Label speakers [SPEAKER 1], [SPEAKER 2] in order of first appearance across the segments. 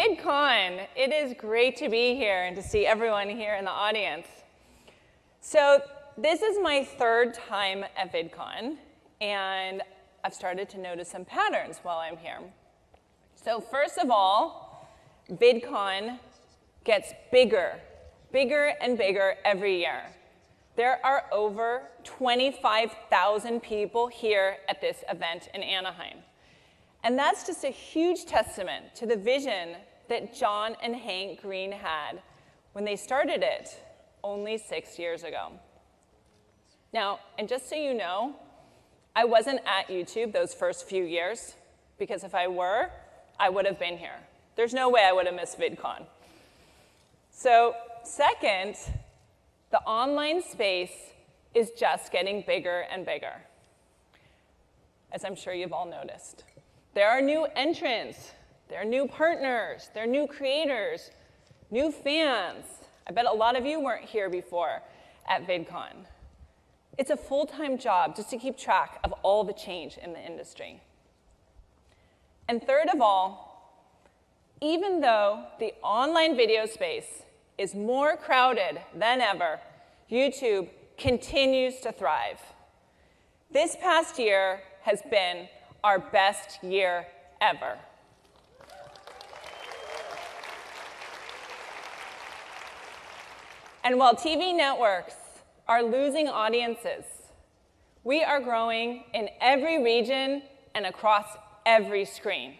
[SPEAKER 1] VidCon. It is great to be here and to see everyone here in the audience. So this is my third time at VidCon, and I've started to notice some patterns while I'm here. So first of all, VidCon gets bigger, bigger and bigger every year. There are over 25,000 people here at this event in Anaheim. And that's just a huge testament to the vision that John and Hank Green had when they started it only six years ago. Now, and just so you know, I wasn't at YouTube those first few years, because if I were, I would have been here. There's no way I would have missed VidCon. So, second, the online space is just getting bigger and bigger, as I'm sure you've all noticed. There are new entrants, there are new partners, they're new creators, new fans. I bet a lot of you weren't here before at VidCon. It's a full-time job just to keep track of all the change in the industry. And third of all, even though the online video space is more crowded than ever, YouTube continues to thrive. This past year has been our best year ever. And while TV networks are losing audiences, we are growing in every region and across every screen.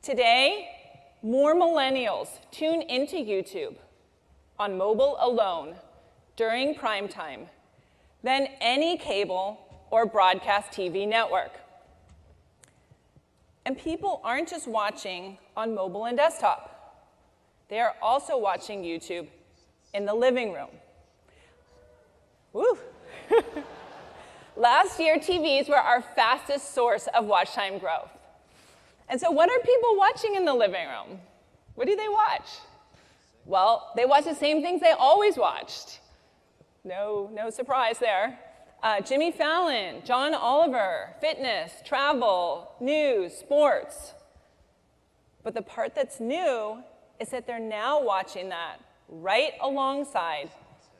[SPEAKER 1] Today, more millennials tune into YouTube on mobile alone during prime time than any cable or broadcast TV network. And people aren't just watching on mobile and desktop. They are also watching YouTube in the living room. Woo! Last year, TVs were our fastest source of watch time growth. And so what are people watching in the living room? What do they watch? Well, they watch the same things they always watched. No, no surprise there uh, Jimmy Fallon, John Oliver, fitness, travel, news, sports. But the part that's new is that they're now watching that right alongside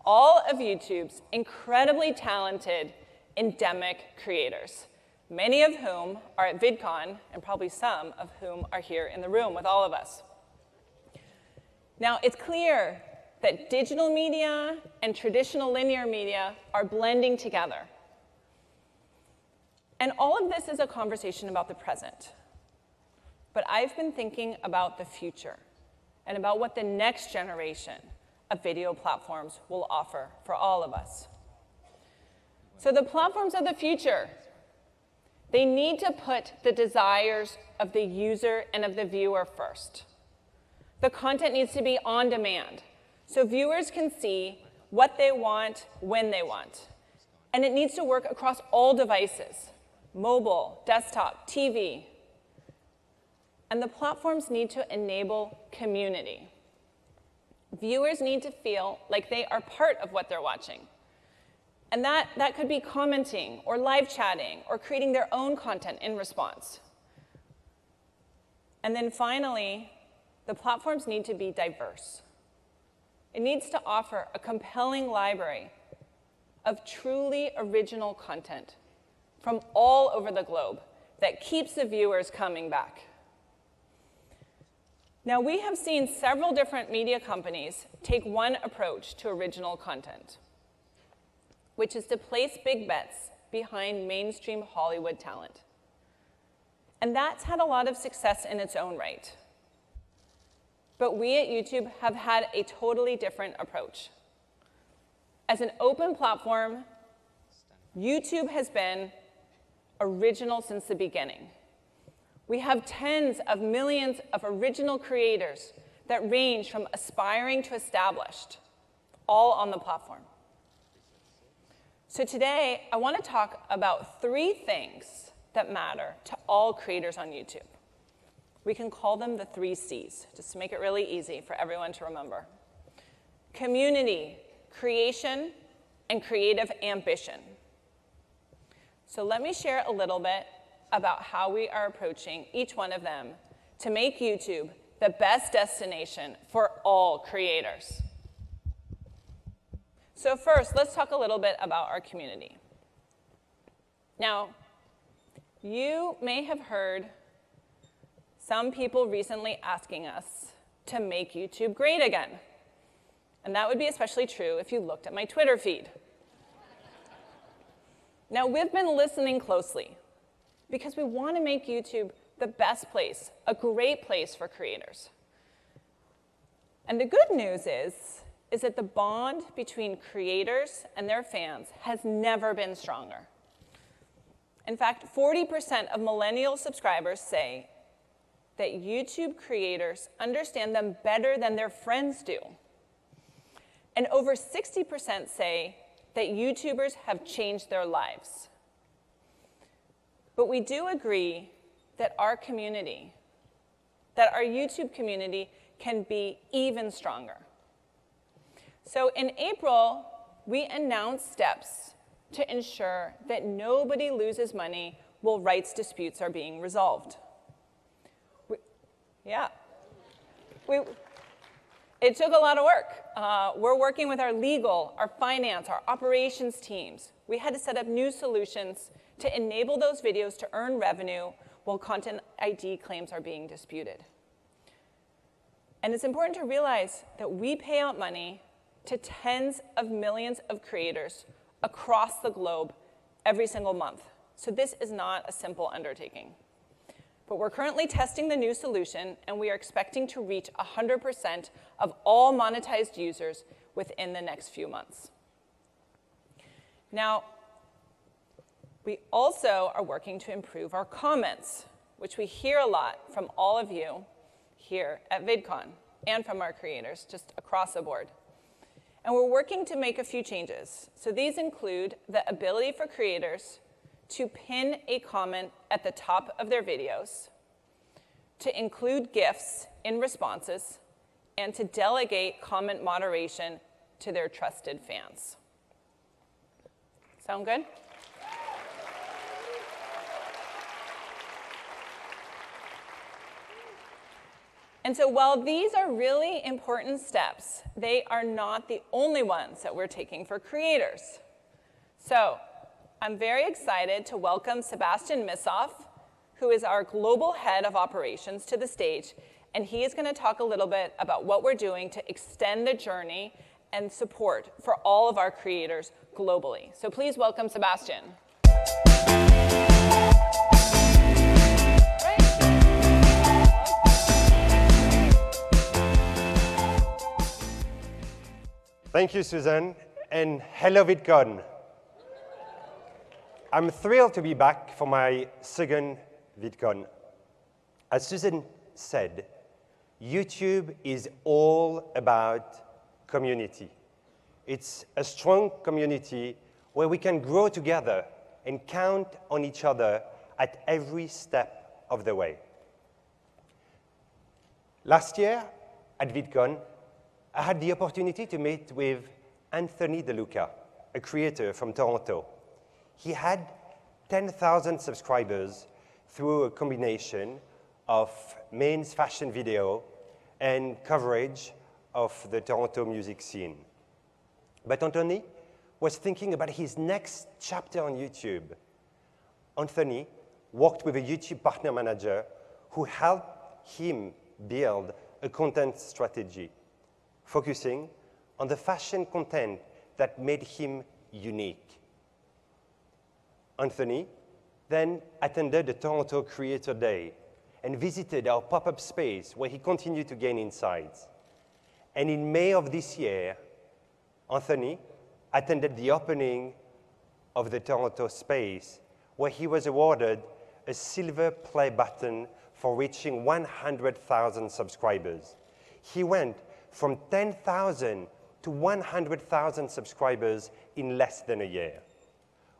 [SPEAKER 1] all of YouTube's incredibly talented endemic creators, many of whom are at VidCon, and probably some of whom are here in the room with all of us. Now, it's clear that digital media and traditional linear media are blending together. And all of this is a conversation about the present. But I've been thinking about the future and about what the next generation of video platforms will offer for all of us. So the platforms of the future, they need to put the desires of the user and of the viewer first. The content needs to be on demand so viewers can see what they want when they want. And it needs to work across all devices, mobile, desktop, TV. And the platforms need to enable community. Viewers need to feel like they are part of what they're watching. And that, that could be commenting or live chatting or creating their own content in response. And then finally, the platforms need to be diverse. It needs to offer a compelling library of truly original content from all over the globe that keeps the viewers coming back. Now, we have seen several different media companies take one approach to original content, which is to place big bets behind mainstream Hollywood talent. And that's had a lot of success in its own right. But we at YouTube have had a totally different approach. As an open platform, YouTube has been original since the beginning. We have tens of millions of original creators that range from aspiring to established, all on the platform. So today, I want to talk about three things that matter to all creators on YouTube. We can call them the three C's, just to make it really easy for everyone to remember. Community, creation, and creative ambition. So let me share a little bit about how we are approaching each one of them to make YouTube the best destination for all creators. So, first, let's talk a little bit about our community. Now, you may have heard some people recently asking us to make YouTube great again. And that would be especially true if you looked at my Twitter feed. Now, we've been listening closely because we want to make YouTube the best place, a great place for creators. And the good news is, is that the bond between creators and their fans has never been stronger. In fact, 40% of millennial subscribers say that YouTube creators understand them better than their friends do. And over 60% say that YouTubers have changed their lives. But we do agree that our community, that our YouTube community can be even stronger. So in April, we announced steps to ensure that nobody loses money while rights disputes are being resolved. We, yeah. We, it took a lot of work. Uh, we're working with our legal, our finance, our operations teams. We had to set up new solutions to enable those videos to earn revenue while content ID claims are being disputed. And it's important to realize that we pay out money to tens of millions of creators across the globe every single month. So this is not a simple undertaking. But we're currently testing the new solution, and we are expecting to reach 100% of all monetized users within the next few months. Now, we also are working to improve our comments, which we hear a lot from all of you here at VidCon and from our creators just across the board. And we're working to make a few changes. So these include the ability for creators to pin a comment at the top of their videos, to include GIFs in responses, and to delegate comment moderation to their trusted fans. Sound good? And so while these are really important steps, they are not the only ones that we're taking for creators. So I'm very excited to welcome Sebastian Missoffe, who is our global head of operations, to the stage. And he is going to talk a little bit about what we're doing to extend the journey and support for all of our creators globally. So please welcome Sebastian.
[SPEAKER 2] Thank you, Susan, and hello, VidCon. I'm thrilled to be back for my second VidCon. As Susan said, YouTube is all about community. It's a strong community where we can grow together and count on each other at every step of the way. Last year at VidCon, I had the opportunity to meet with Anthony DeLuca, a creator from Toronto. He had 10,000 subscribers through a combination of men's fashion video and coverage of the Toronto music scene. But Anthony was thinking about his next chapter on YouTube. Anthony worked with a YouTube partner manager who helped him build a content strategy focusing on the fashion content that made him unique. Anthony then attended the Toronto Creator Day and visited our pop-up space where he continued to gain insights. And in May of this year, Anthony attended the opening of the Toronto space where he was awarded a silver play button for reaching 100,000 subscribers. He went from 10,000 to 100,000 subscribers in less than a year.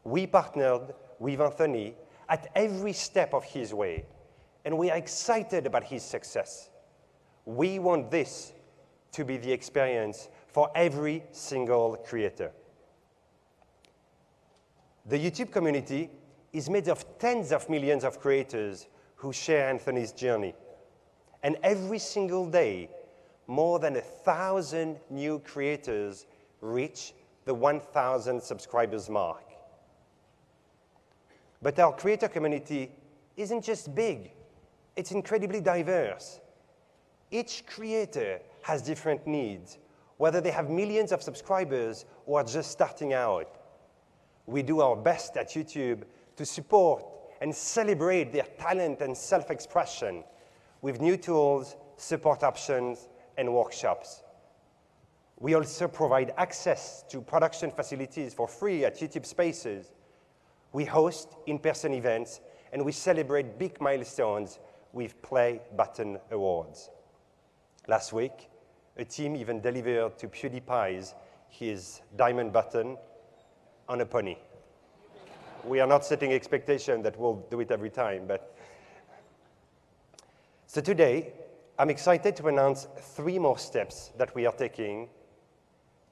[SPEAKER 2] We partnered with Anthony at every step of his way, and we are excited about his success. We want this to be the experience for every single creator. The YouTube community is made of tens of millions of creators who share Anthony's journey. And every single day, more than a thousand new creators reach the 1,000 subscribers mark. But our creator community isn't just big, it's incredibly diverse. Each creator has different needs, whether they have millions of subscribers or are just starting out. We do our best at YouTube to support and celebrate their talent and self expression with new tools, support options, and workshops. We also provide access to production facilities for free at YouTube Spaces. We host in person events and we celebrate big milestones with Play Button Awards. Last week, a team even delivered to PewDiePie's his diamond button on a pony. we are not setting expectation that we'll do it every time, but. So today, I'm excited to announce three more steps that we are taking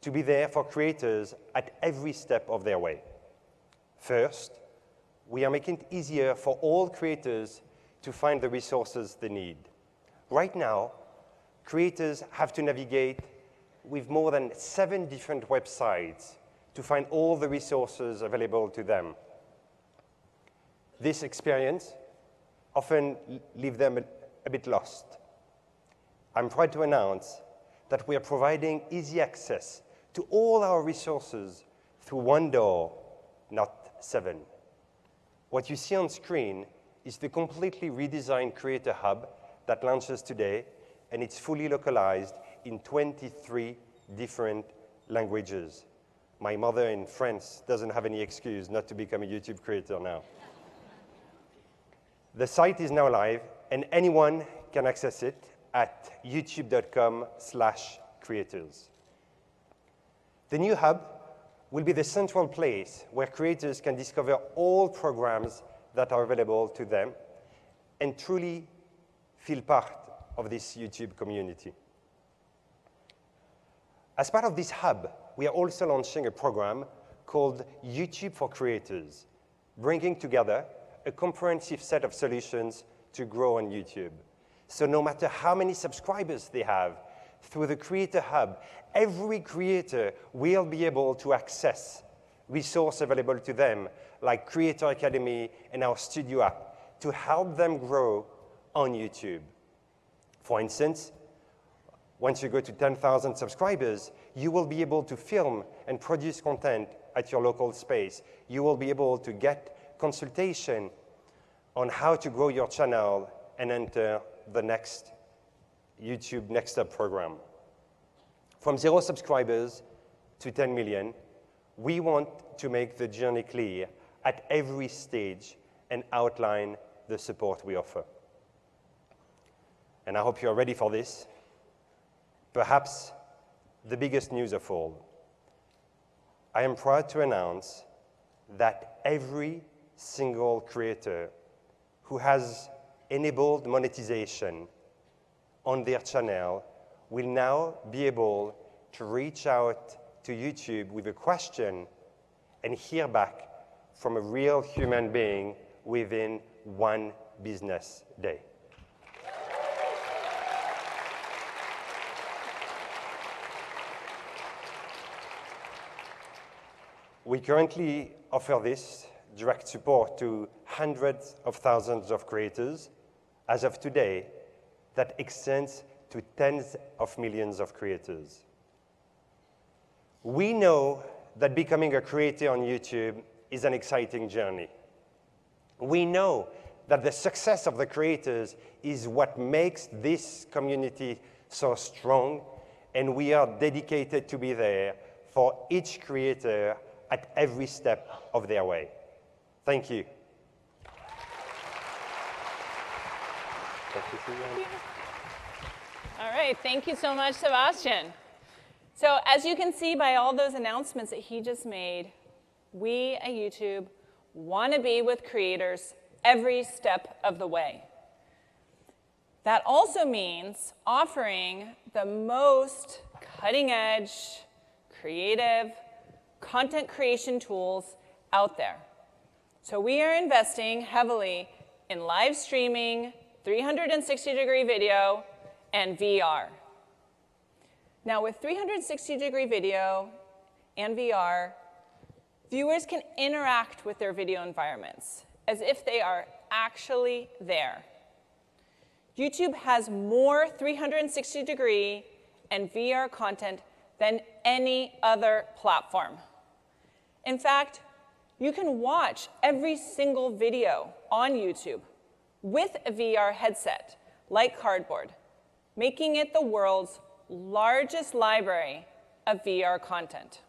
[SPEAKER 2] to be there for creators at every step of their way. First, we are making it easier for all creators to find the resources they need. Right now, creators have to navigate with more than seven different websites to find all the resources available to them. This experience often leaves them a, bit lost. I'm proud to announce that we are providing easy access to all our resources through one door, not seven. What you see on screen is the completely redesigned Creator Hub that launches today, and it's fully localized in 23 different languages. My mother in France doesn't have any excuse not to become a YouTube creator now. the site is now live, and anyone can access it at youtube.com slash creators. The new hub will be the central place where creators can discover all programs that are available to them and truly feel part of this YouTube community. As part of this hub, we are also launching a program called YouTube for Creators, bringing together a comprehensive set of solutions to grow on YouTube. So no matter how many subscribers they have, through the Creator Hub, every creator will be able to access resources available to them, like Creator Academy and our Studio app, to help them grow on YouTube. For instance, once you go to 10,000 subscribers, you will be able to film and produce content at your local space. You will be able to get consultation on how to grow your channel and enter the next YouTube Next Up program. From zero subscribers to 10 million, we want to make the journey clear at every stage and outline the support we offer. And I hope you are ready for this. Perhaps the biggest news of all. I am proud to announce that every single creator who has enabled monetization on their channel will now be able to reach out to YouTube with a question and hear back from a real human being within one business day. We currently offer this direct support to hundreds of thousands of creators. As of today, that extends to tens of millions of creators. We know that becoming a creator on YouTube is an exciting journey. We know that the success of the creators is what makes this community so strong, and we are dedicated to be there for each creator at every step of their way. Thank you.
[SPEAKER 1] All right, thank you so much, Sebastian. So as you can see by all those announcements that he just made, we at YouTube want to be with creators every step of the way. That also means offering the most cutting edge, creative content creation tools out there. So we are investing heavily in live streaming, 360 degree video, and VR. Now, with 360 degree video and VR, viewers can interact with their video environments as if they are actually there. YouTube has more 360 degree and VR content than any other platform. In fact, you can watch every single video on YouTube with a VR headset like Cardboard, making it the world's largest library of VR content.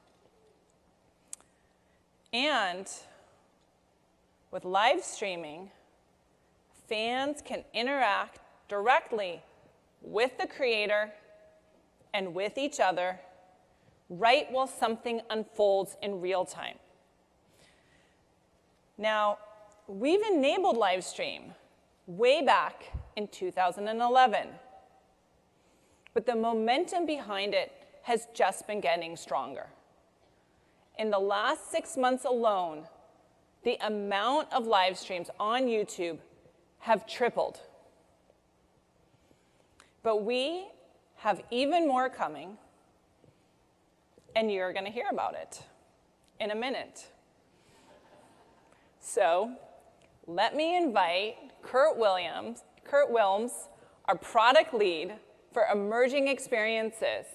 [SPEAKER 1] And with live streaming, fans can interact directly with the creator and with each other right while something unfolds in real time. Now, we've enabled live stream way back in 2011, but the momentum behind it has just been getting stronger. In the last six months alone, the amount of live streams on YouTube have tripled. But we have even more coming, and you're going to hear about it in a minute. So let me invite Kurt Williams, Kurt Wilms, our product lead for emerging experiences,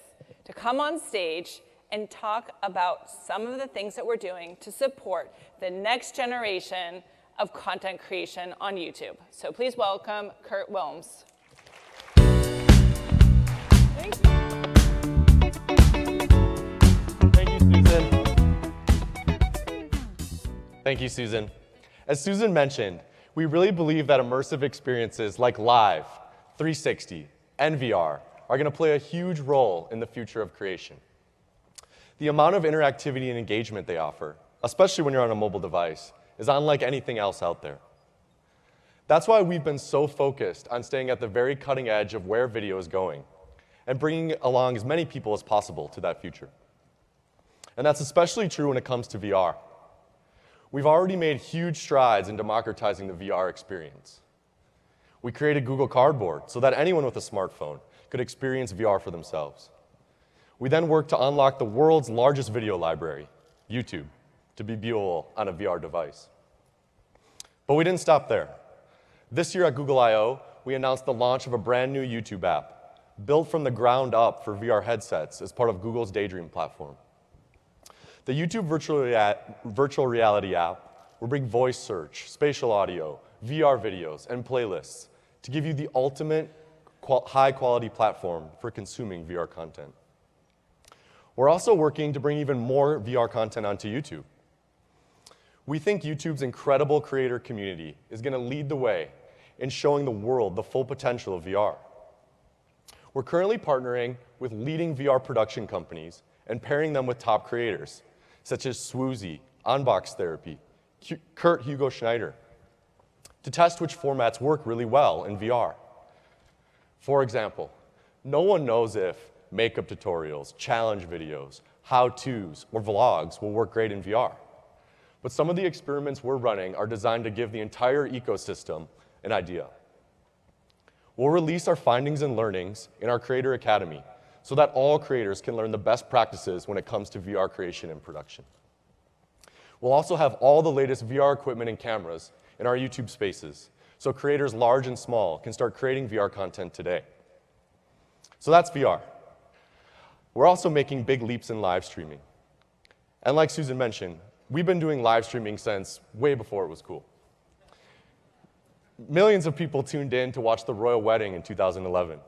[SPEAKER 1] to come on stage and talk about some of the things that we're doing to support the next generation of content creation on YouTube. So please welcome Kurt Wilms.
[SPEAKER 3] Thank you, Susan. Thank you, Susan. As Susan mentioned, we really believe that immersive experiences like Live, 360, and VR are going to play a huge role in the future of creation. The amount of interactivity and engagement they offer, especially when you're on a mobile device, is unlike anything else out there. That's why we've been so focused on staying at the very cutting edge of where video is going and bringing along as many people as possible to that future. And that's especially true when it comes to VR. We've already made huge strides in democratizing the VR experience. We created Google Cardboard so that anyone with a smartphone could experience VR for themselves. We then worked to unlock the world's largest video library, YouTube, to be viewable on a VR device. But we didn't stop there. This year at Google I/O, we announced the launch of a brand new YouTube app, built from the ground up for VR headsets as part of Google's Daydream platform. The YouTube virtual, rea- virtual reality app will bring voice search, spatial audio, VR videos, and playlists to give you the ultimate qual- high quality platform for consuming VR content. We're also working to bring even more VR content onto YouTube. We think YouTube's incredible creator community is going to lead the way in showing the world the full potential of VR. We're currently partnering with leading VR production companies and pairing them with top creators, such as Swoozie, Unbox Therapy, Kurt Hugo Schneider, to test which formats work really well in VR. For example, no one knows if makeup tutorials, challenge videos, how to's, or vlogs will work great in VR. But some of the experiments we're running are designed to give the entire ecosystem an idea. We'll release our findings and learnings in our Creator Academy so that all creators can learn the best practices when it comes to VR creation and production. We'll also have all the latest VR equipment and cameras in our YouTube spaces so creators large and small can start creating VR content today. So that's VR. We're also making big leaps in live streaming. And like Susan mentioned, we've been doing live streaming since way before it was cool. Millions of people tuned in to watch the royal wedding in 2011.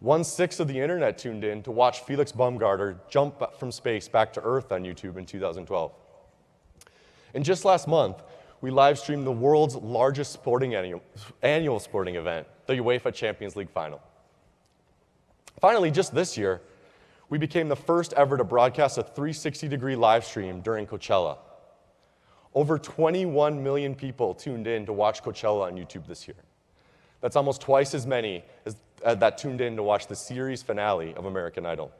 [SPEAKER 3] One sixth of the internet tuned in to watch Felix Baumgartner jump from space back to Earth on YouTube in 2012. And just last month, we live streamed the world's largest sporting annual, annual sporting event, the UEFA Champions League final. Finally, just this year, we became the first ever to broadcast a 360 degree live stream during Coachella. Over 21 million people tuned in to watch Coachella on YouTube this year. That's almost twice as many as, uh, that tuned in to watch the series finale of American Idol.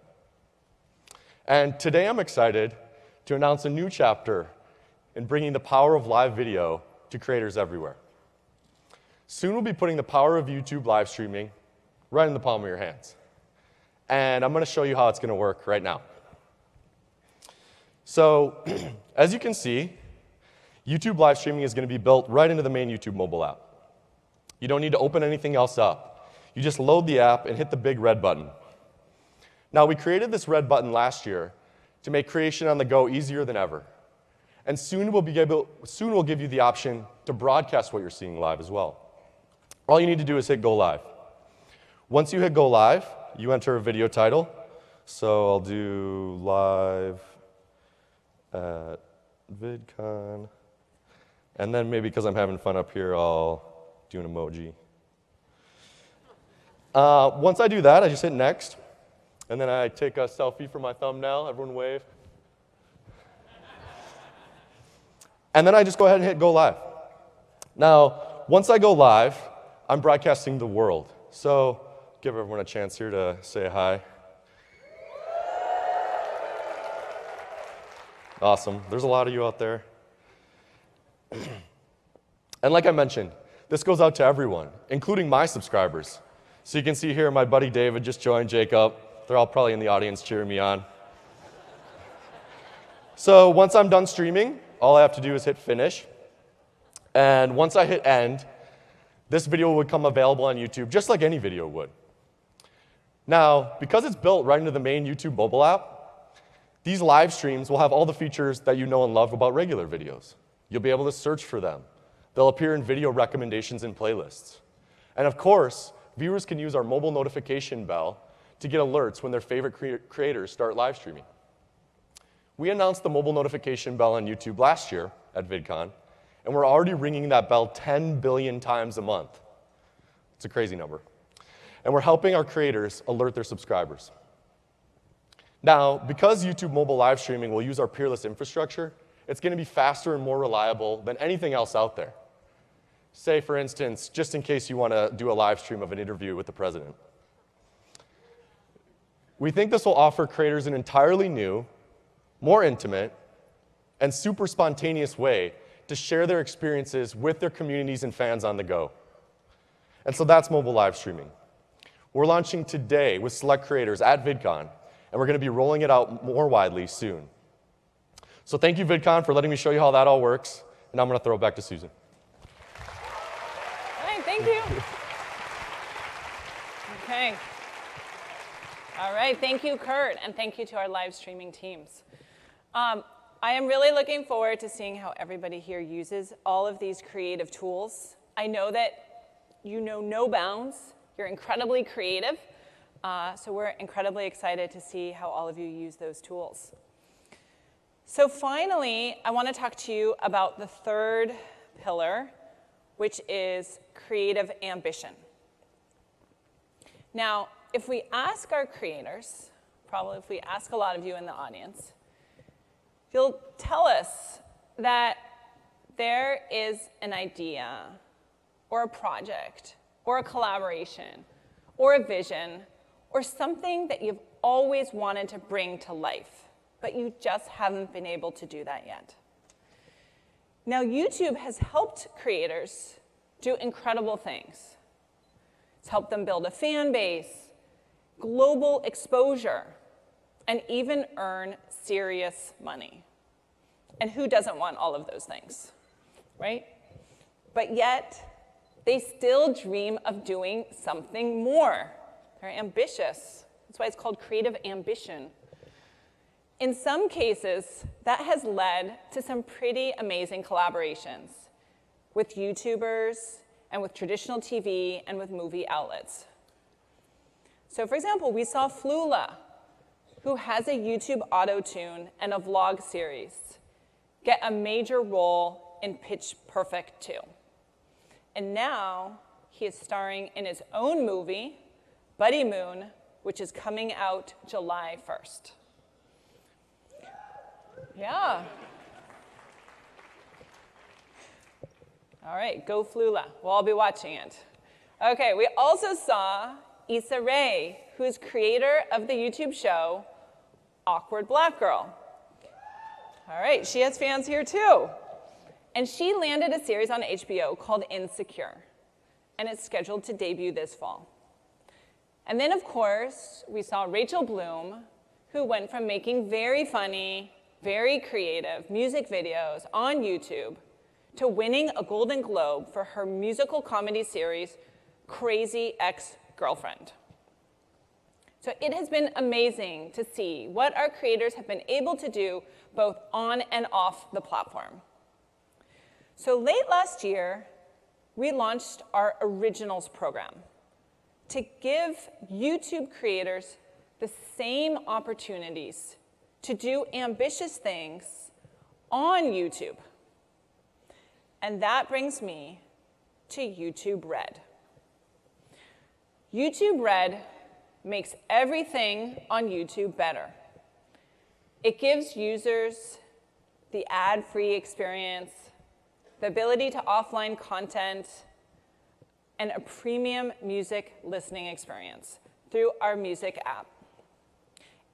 [SPEAKER 3] And today I'm excited to announce a new chapter in bringing the power of live video to creators everywhere. Soon we'll be putting the power of YouTube live streaming right in the palm of your hands. And I'm going to show you how it's going to work right now. So, as you can see, YouTube live streaming is going to be built right into the main YouTube mobile app. You don't need to open anything else up. You just load the app and hit the big red button. Now, we created this red button last year to make creation on the go easier than ever. And soon we'll, be able, soon we'll give you the option to broadcast what you're seeing live as well. All you need to do is hit go live. Once you hit go live, you enter a video title. So I'll do live at VidCon. And then maybe because I'm having fun up here, I'll do an emoji. Uh, once I do that, I just hit next. And then I take a selfie for my thumbnail. Everyone wave. and then I just go ahead and hit go live. Now, once I go live, I'm broadcasting the world. So give everyone a chance here to say hi. Awesome. There's a lot of you out there. and like I mentioned, this goes out to everyone, including my subscribers. So you can see here my buddy David just joined Jacob. They're all probably in the audience cheering me on. So once I'm done streaming, all I have to do is hit finish. And once I hit end, this video would come available on YouTube just like any video would. Now, because it's built right into the main YouTube mobile app, these live streams will have all the features that you know and love about regular videos. You'll be able to search for them. They'll appear in video recommendations and playlists. And of course, viewers can use our mobile notification bell to get alerts when their favorite cre creators start live streaming. We announced the mobile notification bell on YouTube last year at VidCon, and we're already ringing that bell 10 billion times a month. It's a crazy number. And we're helping our creators alert their subscribers. Now, because YouTube mobile live streaming will use our peerless infrastructure, it's going to be faster and more reliable than anything else out there. Say, for instance, just in case you want to do a live stream of an interview with the president. We think this will offer creators an entirely new, more intimate, and super spontaneous way to share their experiences with their communities and fans on the go. And so that's mobile live streaming. We're launching today with select creators at VidCon, and we're going to be rolling it out more widely soon. So thank you, VidCon, for letting me show you how that all works, and I'm going to throw it back to Susan.
[SPEAKER 1] All right, thank you. Okay. All right, thank you, Kurt, and thank you to our live streaming teams. Um, I am really looking forward to seeing how everybody here uses all of these creative tools. I know that you know no bounds, you're incredibly creative, uh, so we're incredibly excited to see how all of you use those tools. So finally, I want to talk to you about the third pillar, which is creative ambition. Now, if we ask our creators, probably if we ask a lot of you in the audience, you'll tell us that there is an idea or a project or a collaboration or a vision or something that you've always wanted to bring to life, but you just haven't been able to do that yet. Now, YouTube has helped creators do incredible things. It's helped them build a fan base, global exposure, and even earn serious money. And who doesn't want all of those things, right? But yet, they still dream of doing something more. They're ambitious. That's why it's called creative ambition. In some cases, that has led to some pretty amazing collaborations with YouTubers and with traditional TV and with movie outlets. So for example, we saw Flula, who has a YouTube auto tune and a vlog series, get a major role in Pitch Perfect 2. And now he is starring in his own movie, Buddy Moon, which is coming out July 1st. Yeah. All right, go Flula. We'll all be watching it. Okay, we also saw Issa Rae, who is creator of the YouTube show Awkward Black Girl. All right, she has fans here too. And she landed a series on HBO called Insecure. and it's scheduled to debut this fall. And then, of course, we saw Rachel Bloom, who went from making very funny, very creative music videos on YouTube to winning a Golden Globe for her musical comedy series, Crazy Ex Girlfriend. So it has been amazing to see what our creators have been able to do both on and off the platform. So late last year, we launched our Originals program to give YouTube creators the same opportunities to do ambitious things on YouTube. And that brings me to YouTube Red. YouTube Red makes everything on YouTube better. It gives users the ad free experience, the ability to offline content, and a premium music listening experience through our music app.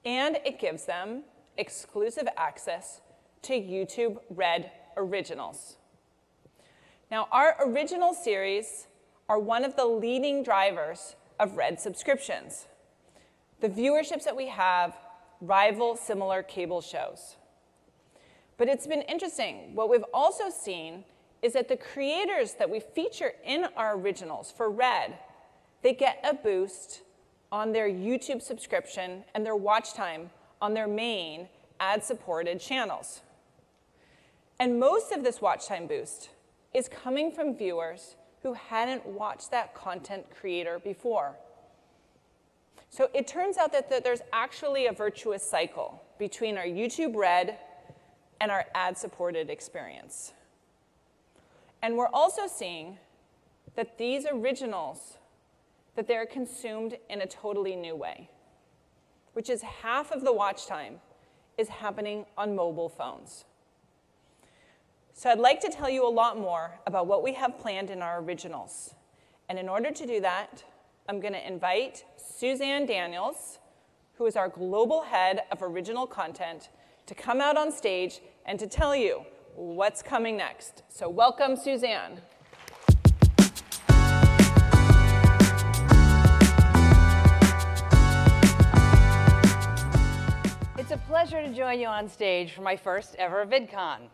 [SPEAKER 1] And it gives them exclusive access to YouTube Red Originals. Now, our original series are one of the leading drivers of Red subscriptions. The viewerships that we have rival similar cable shows. But it's been interesting. What we've also seen is that the creators that we feature in our originals for Red, they get a boost on their YouTube subscription and their watch time on their main ad-supported channels. And most of this watch time boost is coming from viewers who hadn't watched that content creator before. So it turns out that, that there's actually a virtuous cycle between our YouTube Red and our ad-supported experience. And we're also seeing that these originals, that they're consumed in a totally new way, which is half of the watch time is happening on mobile phones. So I'd like to tell you a lot more about what we have planned in our originals. And in order to do that, I'm going to invite Suzanne Daniels, who is our global head of original content, to come out on stage and to tell you what's coming next. So welcome, Suzanne.
[SPEAKER 4] It's a pleasure to join you on stage for my first ever VidCon.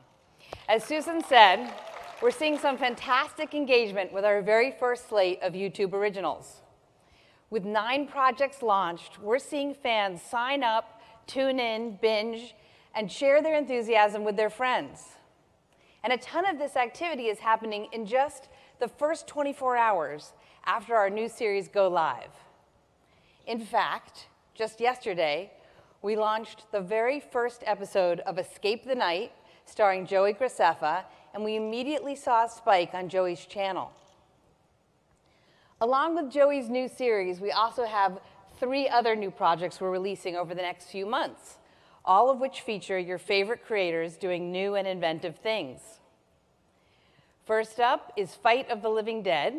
[SPEAKER 4] As Susan said, we're seeing some fantastic engagement with our very first slate of YouTube originals. With nine projects launched, we're seeing fans sign up, tune in, binge, and share their enthusiasm with their friends. And a ton of this activity is happening in just the first 24 hours after our new series go live. In fact, just yesterday, we launched the very first episode of Escape the Night, starring Joey Graceffa, and we immediately saw a spike on Joey's channel. Along with Joey's new series, we also have three other new projects we're releasing over the next few months, all of which feature your favorite creators doing new and inventive things. First up is Fight of the Living Dead,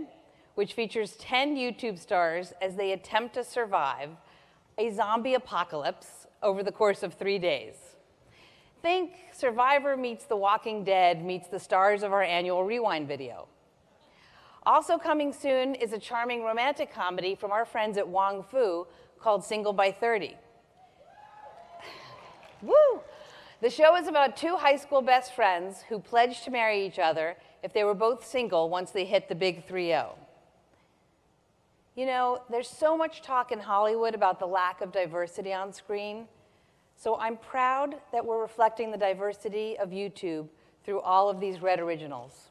[SPEAKER 4] which features 10 YouTube stars as they attempt to survive a zombie apocalypse over the course of three days. Think Survivor meets The Walking Dead meets the stars of our annual Rewind video. Also coming soon is a charming romantic comedy from our friends at Wong Fu called Single by 30. Woo! The show is about two high school best friends who pledge to marry each other if they were both single once they hit the big 3 0. You know, there's so much talk in Hollywood about the lack of diversity on screen, so I'm proud that we're reflecting the diversity of YouTube through all of these Red Originals.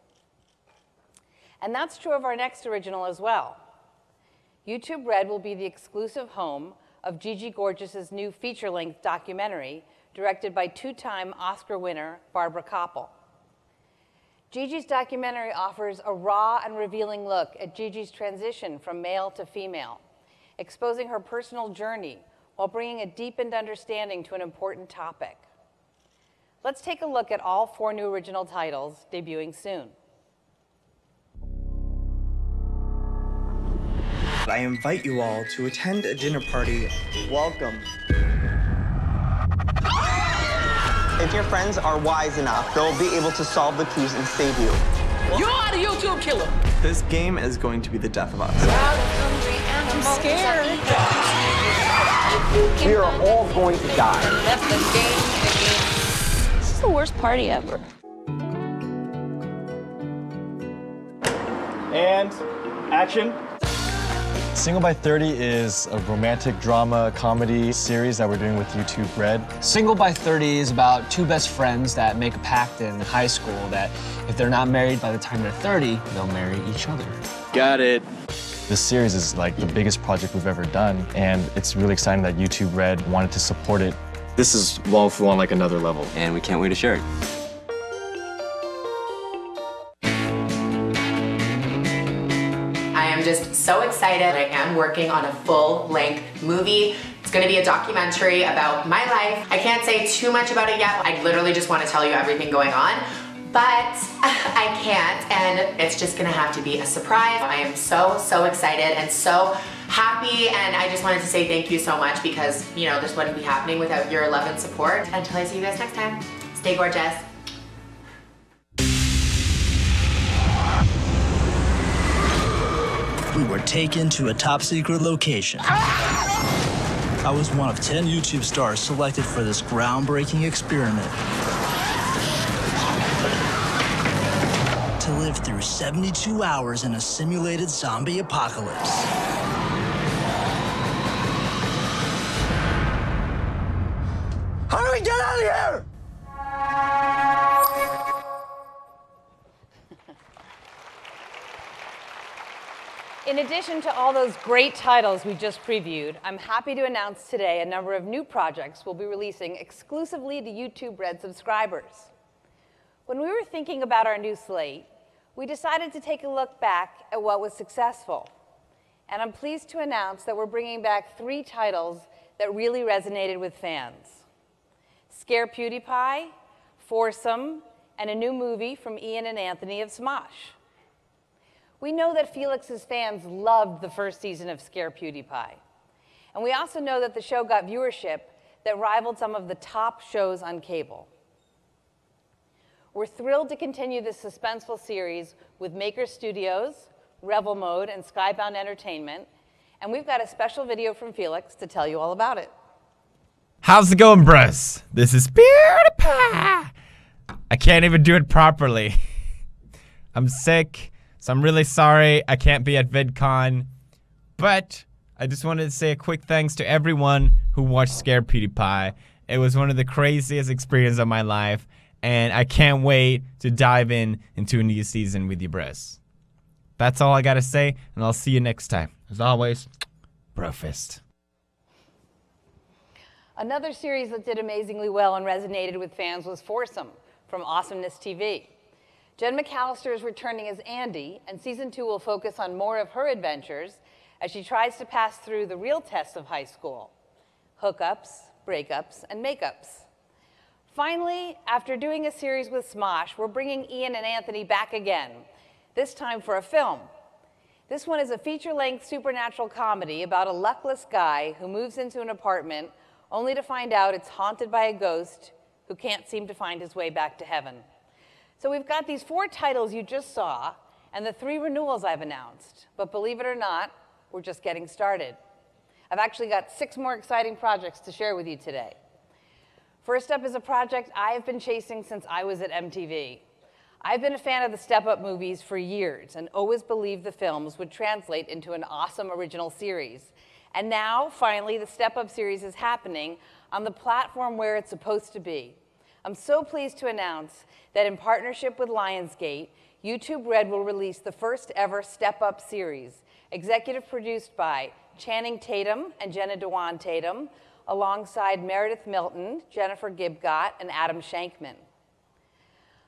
[SPEAKER 4] And that's true of our next original as well. YouTube Red will be the exclusive home of Gigi Gorgeous's new feature-length documentary directed by two-time Oscar winner Barbara Kopple. Gigi's documentary offers a raw and revealing look at Gigi's transition from male to female, exposing her personal journey while bringing a deepened understanding to an important topic. Let's take a look at all four new original titles debuting soon.
[SPEAKER 5] I invite you all to attend a dinner party.
[SPEAKER 6] Welcome. If your friends are wise enough, they'll be able to solve the clues and save you.
[SPEAKER 7] You are the YouTube killer.
[SPEAKER 6] This game is going to be the death of us.
[SPEAKER 1] I'm scared.
[SPEAKER 7] We are all going to die.
[SPEAKER 8] This is the worst party ever.
[SPEAKER 9] And action.
[SPEAKER 10] Single by 30 is a romantic drama comedy series that we're doing with YouTube Red.
[SPEAKER 11] Single by 30 is about two best friends that make a pact in high school that if they're not married by the time they're 30, they'll marry each other.
[SPEAKER 10] Got it. This series is like the biggest project we've ever done, and it's really exciting that YouTube Red wanted to support it. This is Wong Fu on like another level.
[SPEAKER 7] And we can't wait to share it.
[SPEAKER 12] I am just so excited. I am working on a full length movie. It's gonna be a documentary about my life. I can't say too much about it yet. I literally just wanna tell you everything going on, but I can't, and it's just gonna have to be a surprise. I am so, so excited and so happy, and I just wanted to say thank you so much because, you know, this wouldn't be happening without your love and support. Until I see you guys next time, stay gorgeous.
[SPEAKER 13] Were taken to a top secret location. I was one of 10 YouTube stars selected for this groundbreaking experiment. To live through 72 hours in a simulated zombie apocalypse.
[SPEAKER 7] How do we get out of here?
[SPEAKER 4] In addition to all those great titles we just previewed, I'm happy to announce today a number of new projects we'll be releasing exclusively to YouTube Red subscribers. When we were thinking about our new slate, we decided to take a look back at what was successful. And I'm pleased to announce that we're bringing back three titles that really resonated with fans. Scare PewDiePie, Foursome, and a new movie from Ian and Anthony of Smosh. We know that Felix's fans loved the first season of Scare PewDiePie. And we also know that the show got viewership that rivaled some of the top shows on cable. We're thrilled to continue this suspenseful series with Maker Studios, Revelmode, and Skybound Entertainment. And we've got a special video from Felix to tell you all about it.
[SPEAKER 14] How's it going, bros? This is PewDiePie. I can't even do it properly. I'm sick, so I'm really sorry I can't be at VidCon. But I just wanted to say a quick thanks to everyone who watched Scare PewDiePie. It was one of the craziest experiences of my life, and I can't wait to dive in into a new season with you, bros. That's all I gotta say, and I'll see you next time. As always, Brofist.
[SPEAKER 4] Another series that did amazingly well and resonated with fans was Foursome from Awesomeness TV. Jen McAllister is returning as Andy, and season two will focus on more of her adventures as she tries to pass through the real tests of high school hookups, breakups, and makeups. Finally, after doing a series with Smosh, we're bringing Ian and Anthony back again, this time for a film. This one is a feature length supernatural comedy about a luckless guy who moves into an apartment only to find out it's haunted by a ghost who can't seem to find his way back to heaven. So we've got these four titles you just saw and the three renewals I've announced. But believe it or not, we're just getting started. I've actually got six more exciting projects to share with you today. First up is a project I have been chasing since I was at MTV. I've been a fan of the Step Up movies for years and always believed the films would translate into an awesome original series. And now, finally, the Step Up series is happening on the platform where it's supposed to be. I'm so pleased to announce that in partnership with Lionsgate, YouTube Red will release the first ever Step Up series, executive produced by Channing Tatum and Jenna Dewan Tatum, alongside Meredith Milton, Jennifer Gibgot, and Adam Shankman.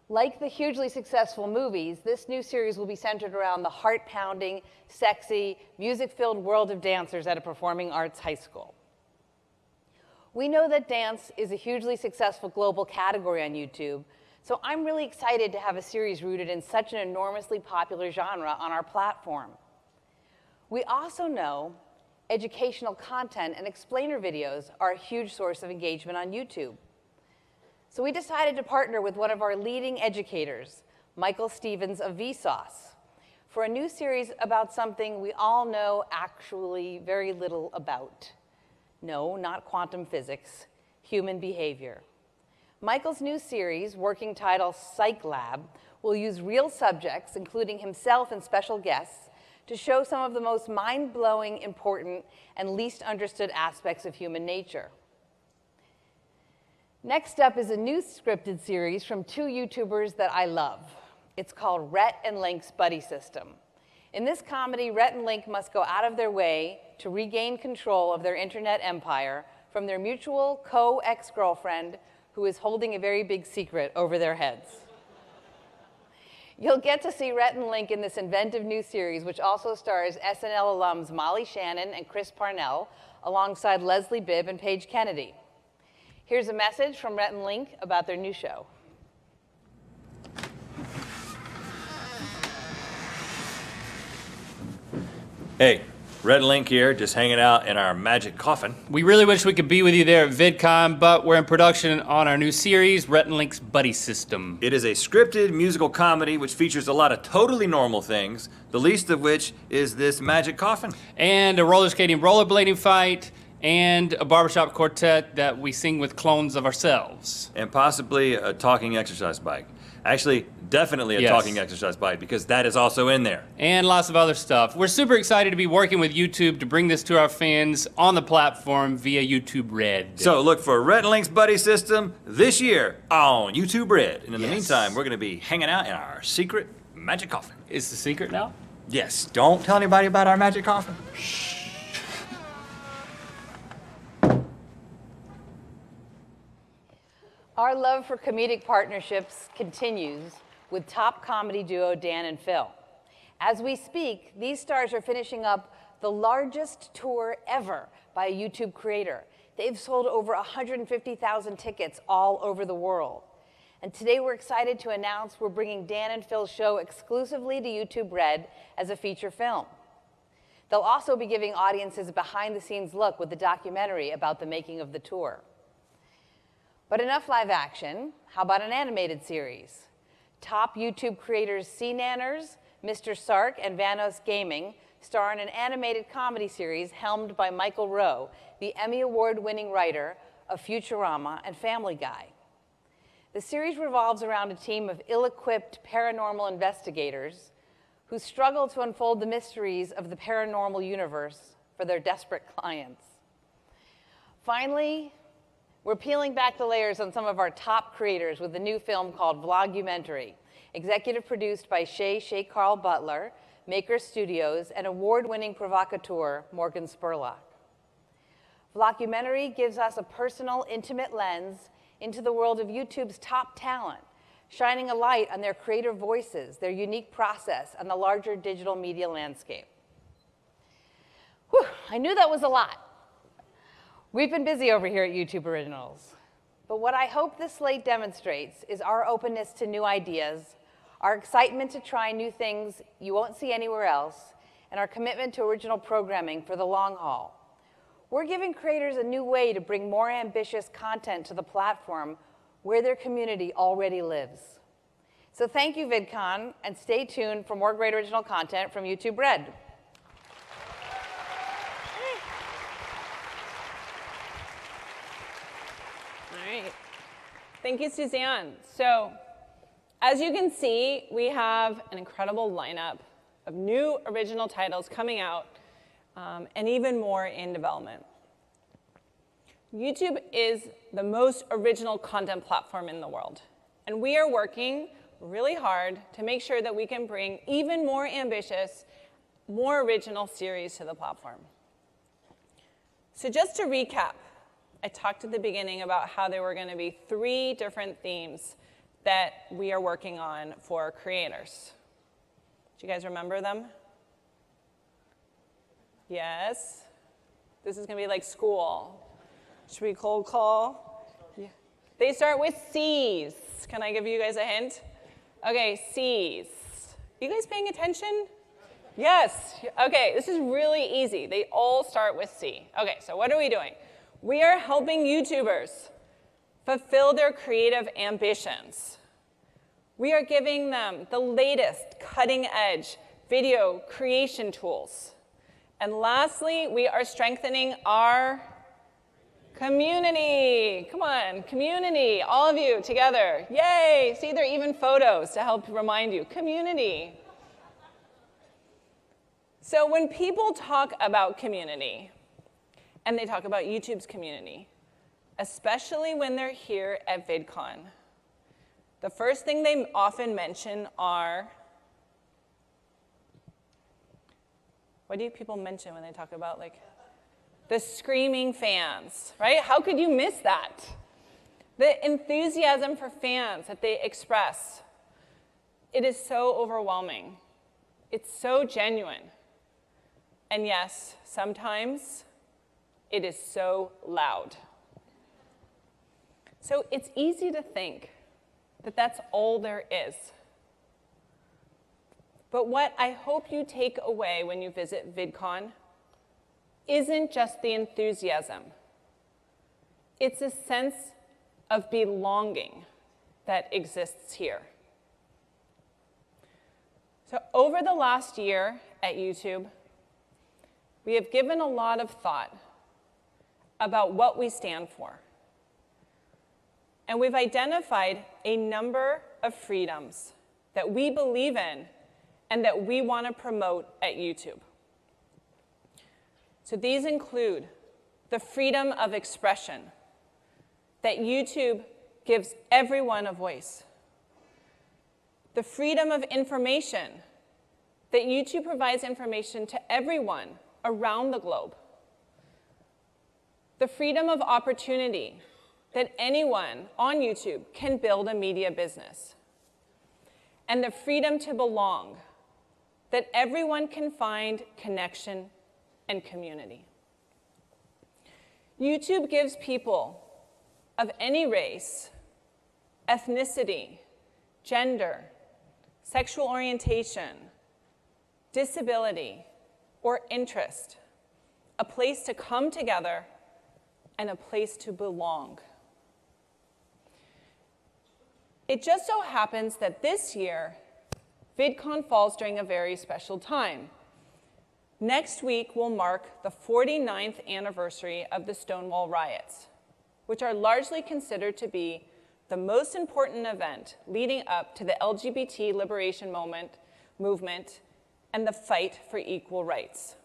[SPEAKER 4] Like the hugely successful movies, this new series will be centered around the heart pounding, sexy, music filled world of dancers at a performing arts high school. We know that dance is a hugely successful global category on YouTube, so I'm really excited to have a series rooted in such an enormously popular genre on our platform. We also know educational content and explainer videos are a huge source of engagement on YouTube. So we decided to partner with one of our leading educators, Michael Stevens of Vsauce. for a new series about something we all know actually very little about. No, not quantum physics, human behavior. Michael's new series, working title Psych Lab, will use real subjects, including himself and special guests, to show some of the most mind blowing, important, and least understood aspects of human nature. Next up is a new scripted series from two YouTubers that I love. It's called Rhett and Link's Buddy System. In this comedy, Rhett and Link must go out of their way to regain control of their internet empire from their mutual co ex girlfriend who is holding a very big secret over their heads. You'll get to see Rhett and Link in this inventive new series, which also stars SNL alums Molly Shannon and Chris Parnell, alongside Leslie Bibb and Paige Kennedy. Here's a message from Rhett and Link about their new show.
[SPEAKER 9] Hey, Red Link here, just hanging out in our magic coffin.
[SPEAKER 8] We really wish we could be with you there at VidCon, but we're in production on our new series, Rhett and Link's Buddy System.
[SPEAKER 9] It is a scripted musical comedy which features a lot of totally normal things, the least of which is this magic coffin.
[SPEAKER 8] And a roller skating rollerblading fight, and a barbershop quartet that we sing with clones of ourselves.
[SPEAKER 9] And possibly a talking exercise bike. Actually, definitely a
[SPEAKER 8] Yes.
[SPEAKER 9] talking exercise bike because that is also in there.
[SPEAKER 8] And lots of other stuff. We're super excited to be working with YouTube to bring this to our fans on the platform via YouTube Red.
[SPEAKER 9] So look for Red Link's Buddy System this year on YouTube Red. And in the meantime, we're going to be hanging out in our secret magic coffin.
[SPEAKER 8] Is the secret now?
[SPEAKER 9] Yes. Don't tell anybody about our magic coffin. Shh.
[SPEAKER 4] Our love for comedic partnerships continues with top comedy duo Dan and Phil. As we speak, these stars are finishing up the largest tour ever by a YouTube creator. They've sold over 150,000 tickets all over the world. And today we're excited to announce we're bringing Dan and Phil's show exclusively to YouTube Red as a feature film. They'll also be giving audiences a behind the scenes look with the documentary about the making of the tour. But enough live action. How about an animated series? Top YouTube creators SeaNanners, Mr. Sark, and Vanoss Gaming star in an animated comedy series helmed by Michael Rowe, the Emmy Award winning writer of Futurama and Family Guy. The series revolves around a team of ill equipped paranormal investigators who struggle to unfold the mysteries of the paranormal universe for their desperate clients. Finally, we're peeling back the layers on some of our top creators with a new film called Vlogumentary, executive produced by Shay Shay Carl Butler, Maker Studios, and award winning provocateur Morgan Spurlock. Vlogumentary gives us a personal, intimate lens into the world of YouTube's top talent, shining a light on their creative voices, their unique process, and the larger digital media landscape. Whew, I knew that was a lot. We've been busy over here at YouTube Originals. But what I hope this slate demonstrates is our openness to new ideas, our excitement to try new things you won't see anywhere else, and our commitment to original programming for the long haul. We're giving creators a new way to bring more ambitious content to the platform where their community already lives. So thank you, VidCon, and stay tuned for more great original content from YouTube Red.
[SPEAKER 1] All right. Thank you, Suzanne. So, as you can see, we have an incredible lineup of new original titles coming out um, and even more in development. YouTube is the most original content platform in the world, and we are working really hard to make sure that we can bring even more ambitious, more original series to the platform. So, just to recap, I talked at the beginning about how there were going to be three different themes that we are working on for creators. Do you guys remember them? Yes? This is going to be like school. Should we cold call? Yeah. They start with C's. Can I give you guys a hint? Okay, C's. You guys paying attention? Yes. Okay, this is really easy. They all start with C. Okay, so what are we doing? We are helping YouTubers fulfill their creative ambitions. We are giving them the latest cutting edge video creation tools. And lastly, we are strengthening our community. Come on, community, all of you together. Yay! See, there are even photos to help remind you. Community. So when people talk about community, and they talk about YouTube's community, especially when they're here at VidCon, the first thing they often mention are what do people mention when they talk about like the screaming fans, right? How could you miss that? The enthusiasm for fans that they express. It is so overwhelming. It's so genuine. And yes, sometimes it is so loud. So it's easy to think that that's all there is. But what I hope you take away when you visit VidCon isn't just the enthusiasm, it's a sense of belonging that exists here. So, over the last year at YouTube, we have given a lot of thought about what we stand for. And we've identified a number of freedoms that we believe in and that we want to promote at YouTube. So these include the freedom of expression, that YouTube gives everyone a voice, the freedom of information, that YouTube provides information to everyone around the globe, the freedom of opportunity, that anyone on YouTube can build a media business, and the freedom to belong, that everyone can find connection and community. YouTube gives people of any race, ethnicity, gender, sexual orientation, disability, or interest a place to come together and a place to belong. It just so happens that this year, VidCon falls during a very special time. Next week will mark the 49th anniversary of the Stonewall riots, which are largely considered to be the most important event leading up to the LGBT liberation moment, movement and the fight for equal rights.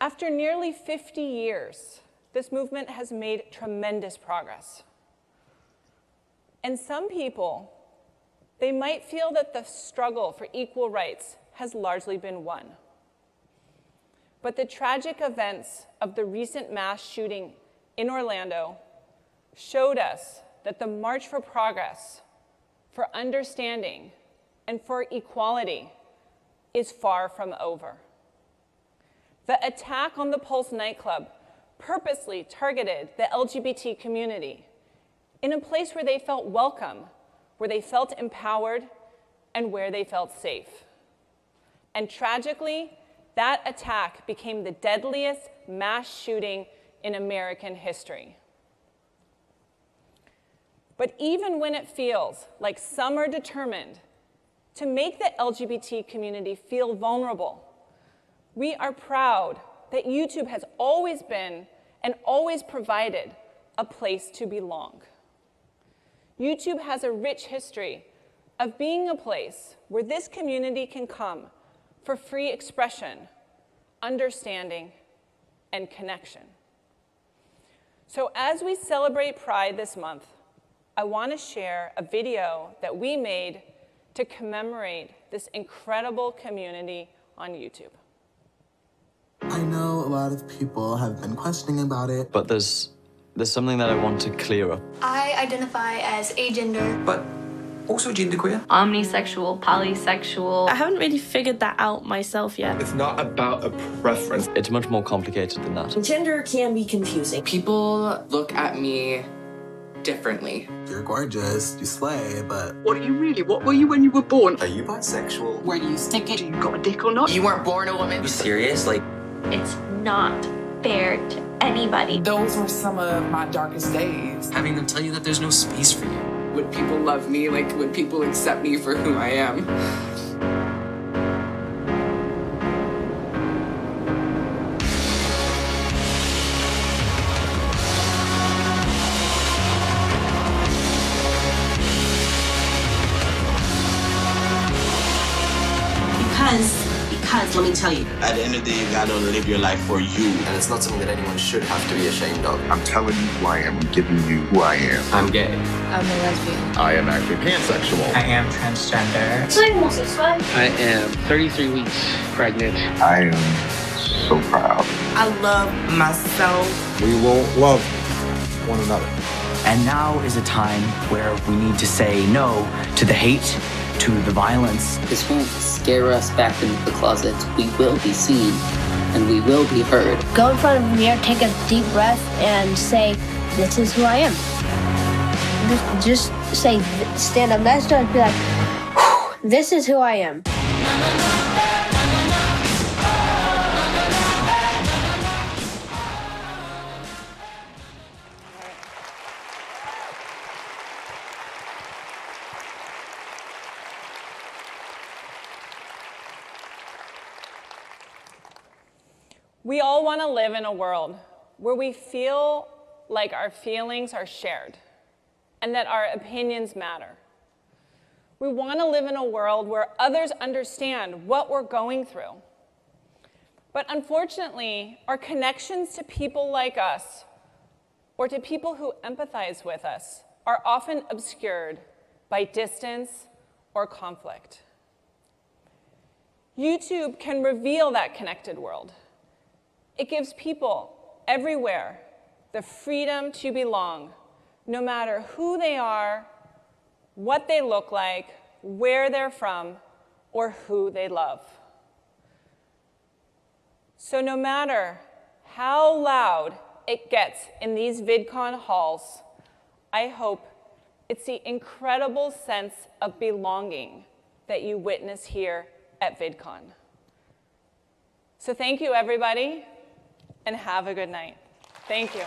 [SPEAKER 1] After nearly 50 years, this movement has made tremendous progress. And some people, they might feel that the struggle for equal rights has largely been won. But the tragic events of the recent mass shooting in Orlando showed us that the march for progress, for understanding, and for equality is far from over. The attack on the Pulse nightclub purposely targeted the LGBT community in a place where they felt welcome, where they felt empowered, and where they felt safe. And tragically, that attack became the deadliest mass shooting in American history. But even when it feels like some are determined to make the LGBT community feel vulnerable, we are proud that YouTube has always been and always provided a place to belong. YouTube has a rich history of being a place where this community can come for free expression, understanding, and connection. So, as we celebrate Pride this month, I want to share a video that we made to commemorate this incredible community on YouTube.
[SPEAKER 6] I know a lot of people have been questioning about it.
[SPEAKER 10] But there's there's something that I want to clear up.
[SPEAKER 15] I identify as agender.
[SPEAKER 6] But also genderqueer.
[SPEAKER 15] Omnisexual, polysexual.
[SPEAKER 16] I haven't really figured that out myself yet.
[SPEAKER 10] It's not about a preference. It's much more complicated than that.
[SPEAKER 17] Gender can be confusing.
[SPEAKER 18] People look at me differently.
[SPEAKER 6] You're gorgeous, you slay, but.
[SPEAKER 18] What are you really? What were you when you were born?
[SPEAKER 6] Are you bisexual?
[SPEAKER 18] Where do you stick it? Do you got a dick or not?
[SPEAKER 19] You weren't born a woman.
[SPEAKER 6] Are You serious? Like.
[SPEAKER 15] It's not fair to anybody.
[SPEAKER 18] Those were some of my darkest days.
[SPEAKER 19] Having them tell you that there's no space for you.
[SPEAKER 18] Would people love me? Like, would people accept me for who I am?
[SPEAKER 17] Let me tell you.
[SPEAKER 19] At the end of the day, you gotta live your life for you. And it's not something that anyone should have to be ashamed of.
[SPEAKER 20] I'm telling you who I am. I'm giving you who I am.
[SPEAKER 19] I'm gay.
[SPEAKER 21] I'm a lesbian.
[SPEAKER 20] I am actually pansexual.
[SPEAKER 21] I am transgender.
[SPEAKER 17] Soy homosexual.
[SPEAKER 22] I am 33 weeks pregnant.
[SPEAKER 20] I am so proud.
[SPEAKER 23] I love myself.
[SPEAKER 20] We will love one another.
[SPEAKER 24] And now is a time where we need to say no to the hate, to the violence.
[SPEAKER 18] This won't scare us back into the closet. We will be seen and we will be heard.
[SPEAKER 25] Go in front of a mirror, take a deep breath, and say, This is who I am. Just, just say, stand up next to it and be like, This is who I am.
[SPEAKER 1] Want to live in a world where we feel like our feelings are shared and that our opinions matter. We want to live in a world where others understand what we're going through. But unfortunately, our connections to people like us or to people who empathize with us are often obscured by distance or conflict. YouTube can reveal that connected world. It gives people everywhere the freedom to belong, no matter who they are, what they look like, where they're from, or who they love. So, no matter how loud it gets in these VidCon halls, I hope it's the incredible sense of belonging that you witness here at VidCon. So, thank you, everybody and have a good night. Thank you.